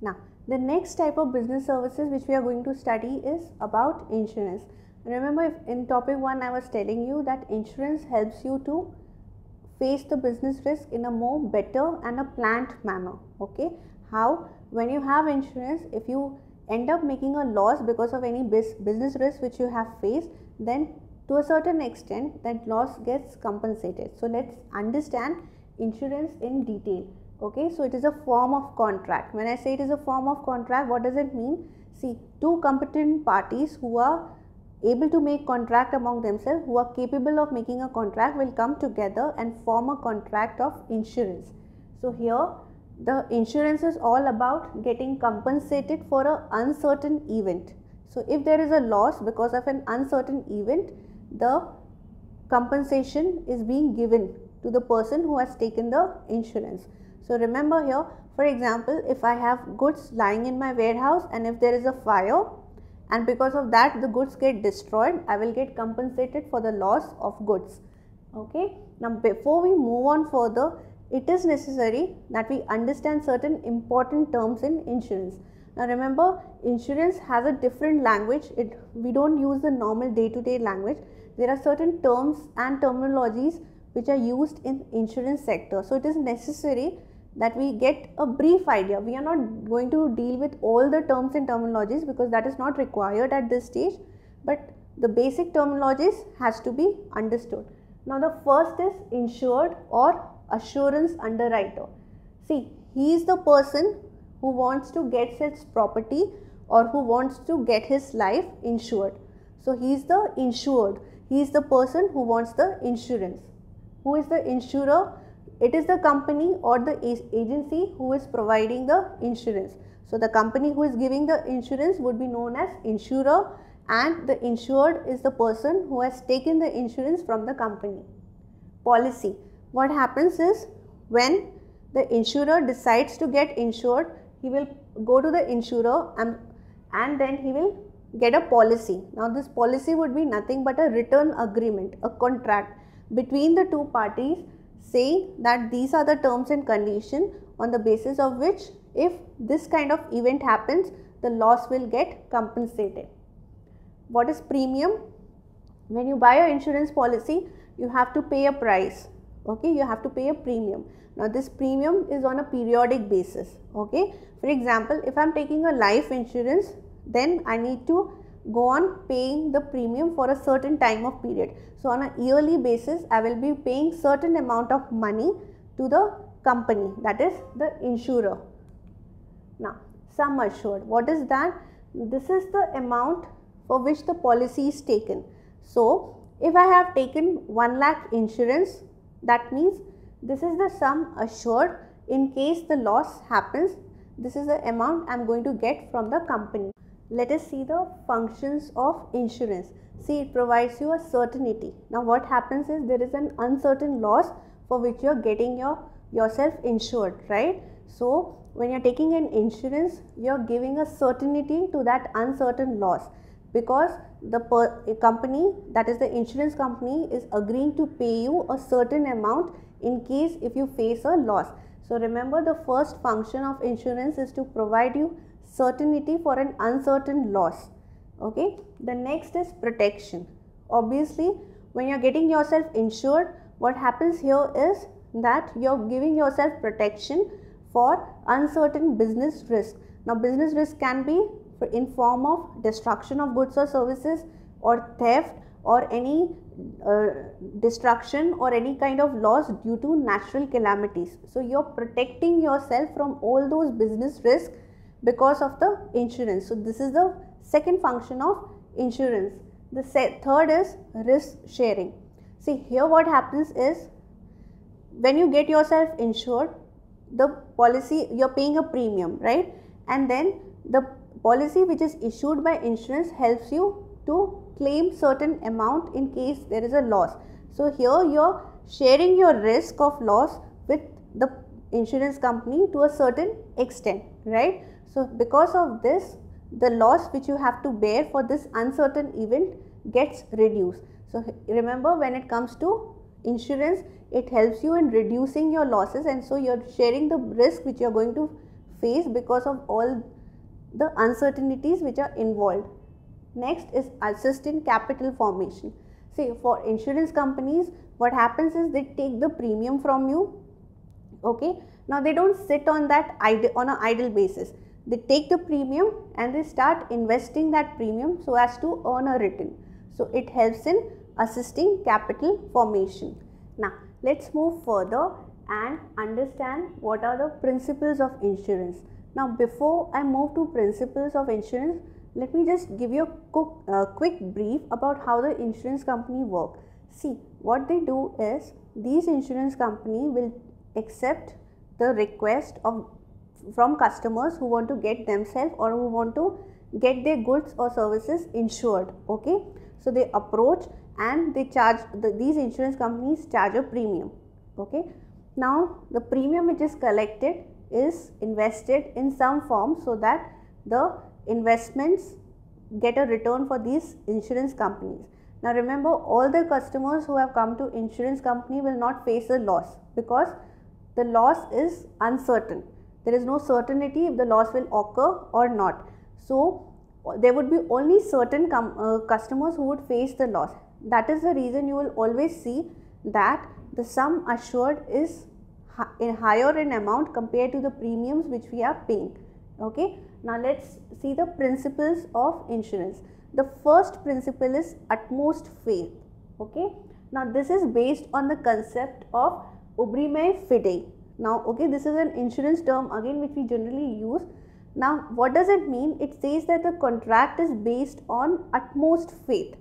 Now, the next type of business services which we are going to study is about insurance. Remember if in topic 1 I was telling you that insurance helps you to face the business risk in a more better and a planned manner. Okay, how when you have insurance, if you end up making a loss because of any business risk which you have faced, then to a certain extent that loss gets compensated. So let's understand insurance in detail. Okay, so it is a form of contract. When I say it is a form of contract, what does it mean? See, two competent parties who are able to make contract among themselves who are capable of making a contract will come together and form a contract of insurance. So here the insurance is all about getting compensated for an uncertain event. So if there is a loss because of an uncertain event, the compensation is being given to the person who has taken the insurance. So remember here, for example, if I have goods lying in my warehouse and if there is a fire, and because of that the goods get destroyed I will get compensated for the loss of goods. Okay? Now before we move on further it is necessary that we understand certain important terms in insurance. Now remember insurance has a different language. It we don't use the normal day to day language. There are certain terms and terminologies which are used in insurance sector. So it is necessary that we get a brief idea. We are not going to deal with all the terms and terminologies because that is not required at this stage, but the basic terminologies has to be understood. Now the first is insured or assurance underwriter. See, he is the person who wants to get his property or who wants to get his life insured. So he is the insured. He is the person who wants the insurance. Who is the insurer? It is the company or the agency who is providing the insurance. So, the company who is giving the insurance would be known as insurer and the insured is the person who has taken the insurance from the company. Policy. What happens is when the insurer decides to get insured, he will go to the insurer and, and then he will get a policy. Now, this policy would be nothing but a return agreement, a contract between the two parties saying that these are the terms and condition on the basis of which if this kind of event happens the loss will get compensated. What is premium? When you buy a insurance policy you have to pay a price okay you have to pay a premium. Now this premium is on a periodic basis okay. For example if I am taking a life insurance then I need to go on paying the premium for a certain time of period. So, on a yearly basis I will be paying certain amount of money to the company that is the insurer. Now, sum assured what is that? This is the amount for which the policy is taken. So, if I have taken 1 lakh insurance that means this is the sum assured in case the loss happens this is the amount I am going to get from the company. Let us see the functions of insurance. See it provides you a certainty. Now what happens is there is an uncertain loss for which you are getting your yourself insured, right? So when you are taking an insurance, you are giving a certainty to that uncertain loss because the company that is the insurance company is agreeing to pay you a certain amount in case if you face a loss. So remember the first function of insurance is to provide you certainty for an uncertain loss. Okay? The next is protection. Obviously when you're getting yourself insured what happens here is that you're giving yourself protection for uncertain business risk. Now business risk can be in form of destruction of goods or services or theft or any uh, destruction or any kind of loss due to natural calamities. So you're protecting yourself from all those business risks because of the insurance. So, this is the second function of insurance. The third is risk sharing. See here what happens is when you get yourself insured the policy you are paying a premium right and then the policy which is issued by insurance helps you to claim certain amount in case there is a loss. So, here you are sharing your risk of loss with the insurance company to a certain extent right. So, because of this the loss which you have to bear for this uncertain event gets reduced. So, remember when it comes to insurance it helps you in reducing your losses and so you are sharing the risk which you are going to face because of all the uncertainties which are involved. Next is assist in capital formation. See, for insurance companies, what happens is they take the premium from you. Okay. Now they don't sit on that on an idle basis. They take the premium and they start investing that premium so as to earn a return. So it helps in assisting capital formation. Now let's move further and understand what are the principles of insurance. Now before I move to principles of insurance, let me just give you a quick, uh, brief about how the insurance company work. See what they do is these insurance company will accept the request of from customers who want to get themselves or who want to get their goods or services insured okay so they approach and they charge the, these insurance companies charge a premium okay now the premium which is collected is invested in some form so that the investments get a return for these insurance companies. Now remember all the customers who have come to insurance company will not face a loss because the loss is uncertain. There is no certainty if the loss will occur or not. So there would be only certain uh, customers who would face the loss. That is the reason you will always see that the sum assured is in higher in amount compared to the premiums which we are paying. Okay? Now let's see the principles of insurance. The first principle is utmost faith. Okay? Now this is based on the concept of uberrimae fidei now okay this is an insurance term again which we generally use. Now what does it mean? It says that the contract is based on utmost faith.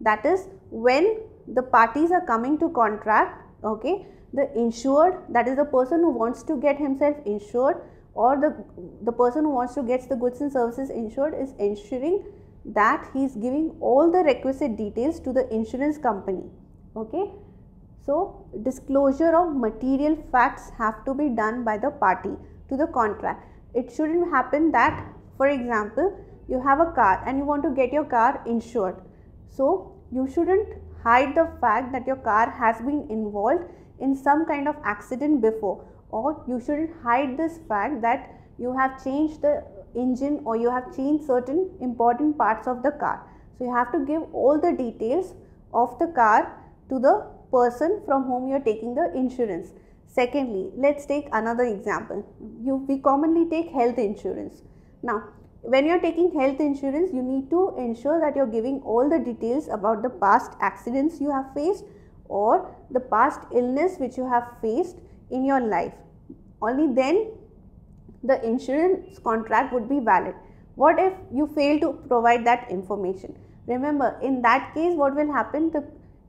That is when the parties are coming to contract okay the insured that is the person who wants to get himself insured or the the person who wants to get the goods and services insured is ensuring that he is giving all the requisite details to the insurance company okay so disclosure of material facts have to be done by the party to the contract. It shouldn't happen that for example you have a car and you want to get your car insured. So you shouldn't hide the fact that your car has been involved in some kind of accident before. Or you shouldn't hide this fact that you have changed the engine or you have changed certain important parts of the car. So, you have to give all the details of the car to the person from whom you are taking the insurance. Secondly, let us take another example. You, we commonly take health insurance. Now, when you are taking health insurance, you need to ensure that you are giving all the details about the past accidents you have faced or the past illness which you have faced in your life. Only then the insurance contract would be valid. What if you fail to provide that information? Remember, in that case, what will happen? The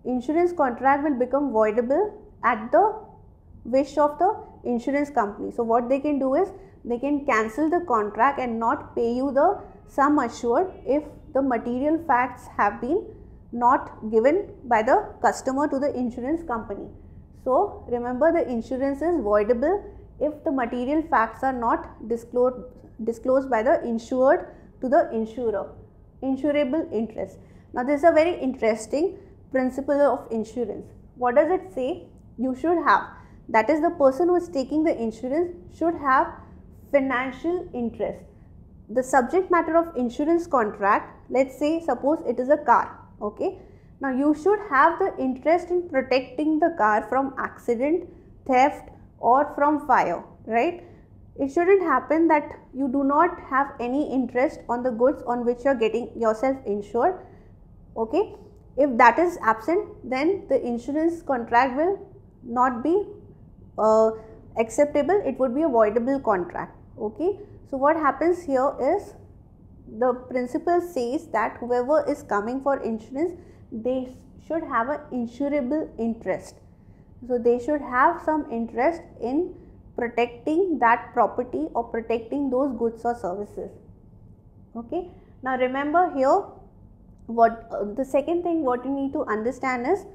insurance contract will become voidable at the wish of the insurance company. So, what they can do is they can cancel the contract and not pay you the sum assured if the material facts have been not given by the customer to the insurance company. So, remember the insurance is voidable if the material facts are not disclosed, disclosed by the insured to the insurer, insurable interest. Now, this is a very interesting principle of insurance. What does it say? You should have, that is the person who is taking the insurance should have financial interest. The subject matter of insurance contract, let's say suppose it is a car okay. Now you should have the interest in protecting the car from accident, theft or from fire, right. It shouldn't happen that you do not have any interest on the goods on which you are getting yourself insured, okay. If that is absent then the insurance contract will not be uh, acceptable, it would be a voidable contract, okay. So what happens here is the principle says that whoever is coming for insurance they should have an insurable interest. So they should have some interest in protecting that property or protecting those goods or services. Okay? Now remember here what uh, the second thing what you need to understand is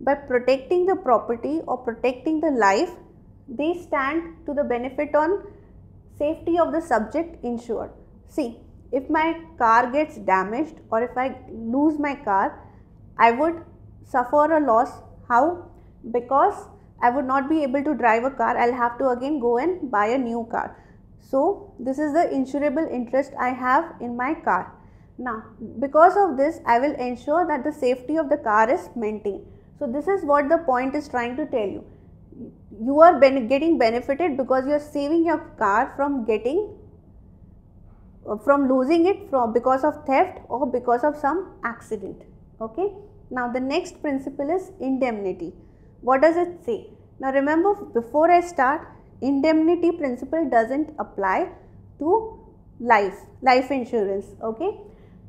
by protecting the property or protecting the life they stand to the benefit on safety of the subject insured see if my car gets damaged or if I lose my car, I would suffer a loss. How? Because I would not be able to drive a car, I'll have to again go and buy a new car. So this is the insurable interest I have in my car. Now because of this I will ensure that the safety of the car is maintained. So this is what the point is trying to tell you. You are ben getting benefited because you are saving your car from getting uh, from losing it from because of theft or because of some accident. Okay. Now the next principle is indemnity. What does it say? Now remember before I start indemnity principle doesn't apply to life, life insurance. Okay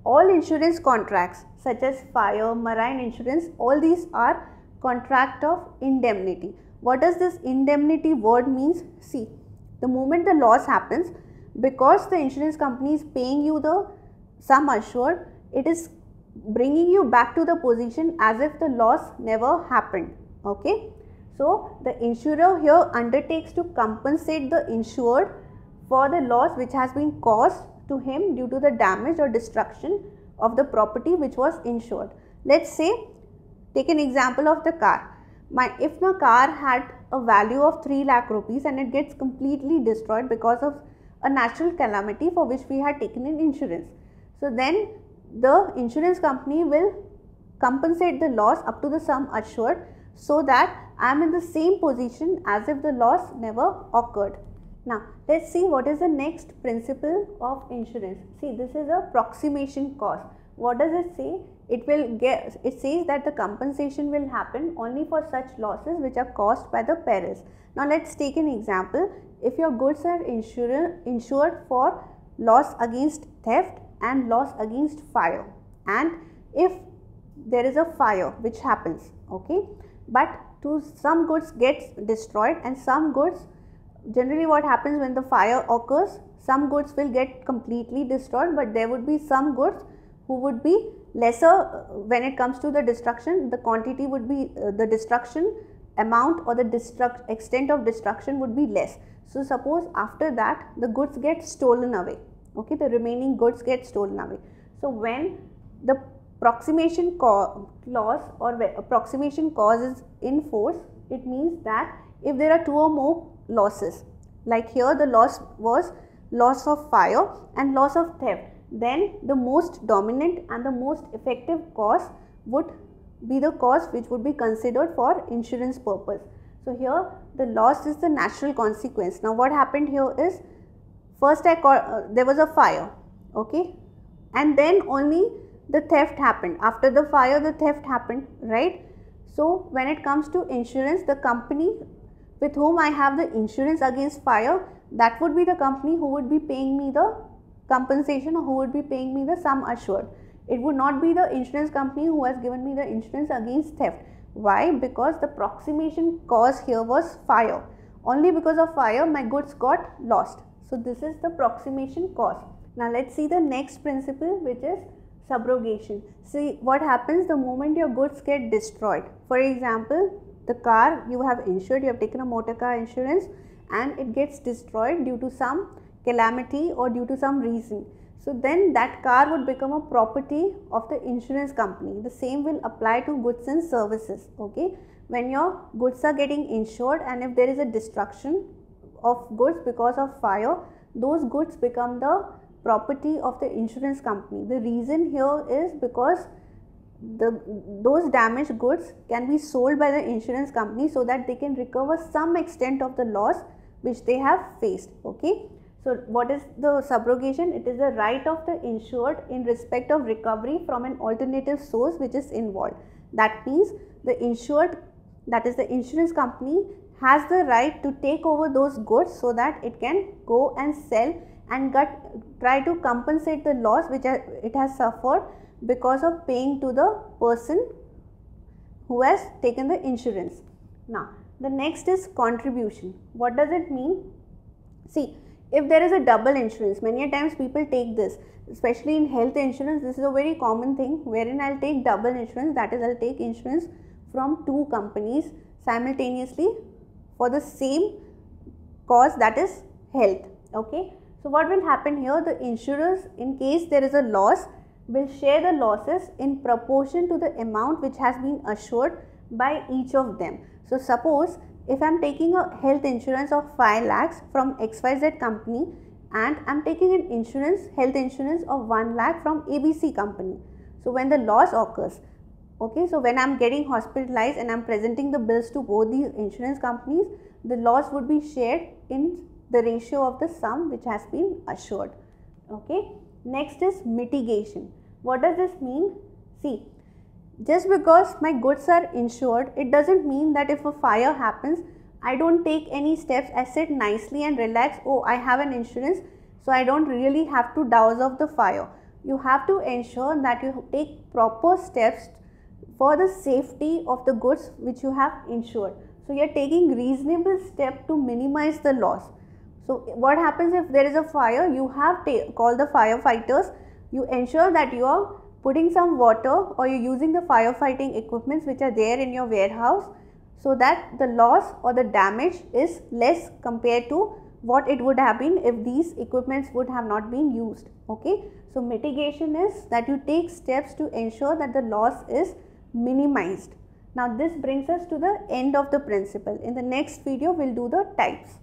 all insurance contracts such as fire, marine insurance, all these are contract of indemnity. What does this indemnity word means? See, the moment the loss happens, because the insurance company is paying you the sum assured, it is bringing you back to the position as if the loss never happened. Okay. So, the insurer here undertakes to compensate the insured for the loss which has been caused to him due to the damage or destruction of the property which was insured. Let's say take an example of the car. My if my car had a value of 3 lakh rupees and it gets completely destroyed because of a natural calamity for which we had taken an insurance. So then the insurance company will compensate the loss up to the sum assured so that I am in the same position as if the loss never occurred. Now, let us see what is the next principle of insurance. See, this is a approximation cost. What does it say? It will get, it says that the compensation will happen only for such losses which are caused by the perils. Now, let us take an example. If your goods are insured, insured for loss against theft and loss against fire and if there is a fire which happens, okay, but to some goods gets destroyed and some goods generally what happens when the fire occurs some goods will get completely destroyed but there would be some goods who would be lesser uh, when it comes to the destruction the quantity would be uh, the destruction amount or the destruct extent of destruction would be less. So suppose after that the goods get stolen away okay the remaining goods get stolen away. So when the approximation clause or approximation cause is in force it means that if there are two or more losses. Like here the loss was loss of fire and loss of theft. Then the most dominant and the most effective cause would be the cause which would be considered for insurance purpose. So here the loss is the natural consequence. Now what happened here is first I call, uh, there was a fire okay and then only the theft happened. After the fire the theft happened right. So when it comes to insurance the company with whom I have the insurance against fire, that would be the company who would be paying me the compensation or who would be paying me the sum assured. It would not be the insurance company who has given me the insurance against theft. Why? Because the approximation cause here was fire. Only because of fire my goods got lost. So this is the approximation cause. Now let's see the next principle which is subrogation. See what happens the moment your goods get destroyed. For example, the car you have insured, you have taken a motor car insurance and it gets destroyed due to some calamity or due to some reason. So then that car would become a property of the insurance company. The same will apply to goods and services. Okay. When your goods are getting insured and if there is a destruction of goods because of fire, those goods become the property of the insurance company. The reason here is because the those damaged goods can be sold by the insurance company so that they can recover some extent of the loss which they have faced okay? So what is the subrogation? It is the right of the insured in respect of recovery from an alternative source which is involved. That means the insured that is the insurance company has the right to take over those goods so that it can go and sell and get try to compensate the loss which it has suffered because of paying to the person who has taken the insurance. Now, the next is contribution. What does it mean? See, if there is a double insurance, many times people take this, especially in health insurance, this is a very common thing wherein I'll take double insurance, that is, I'll take insurance from two companies simultaneously for the same cause that is health. Okay. So, what will happen here? The insurers, in case there is a loss, will share the losses in proportion to the amount which has been assured by each of them. So, suppose if I am taking a health insurance of 5 lakhs from XYZ company, and I'm taking an insurance, health insurance of 1 lakh from ABC company. So when the loss occurs, okay, so when I'm getting hospitalized and I'm presenting the bills to both these insurance companies, the loss would be shared in the ratio of the sum which has been assured. Okay. Next is mitigation. What does this mean? See, just because my goods are insured, it doesn't mean that if a fire happens, I don't take any steps. I sit nicely and relax. Oh, I have an insurance, so I don't really have to douse off the fire. You have to ensure that you take proper steps for the safety of the goods which you have insured. So, you are taking reasonable step to minimize the loss. So, what happens if there is a fire? You have to call the firefighters. You ensure that you are putting some water or you're using the firefighting equipments which are there in your warehouse so that the loss or the damage is less compared to what it would have been if these equipments would have not been used. Okay. So, mitigation is that you take steps to ensure that the loss is minimized. Now, this brings us to the end of the principle. In the next video, we will do the types.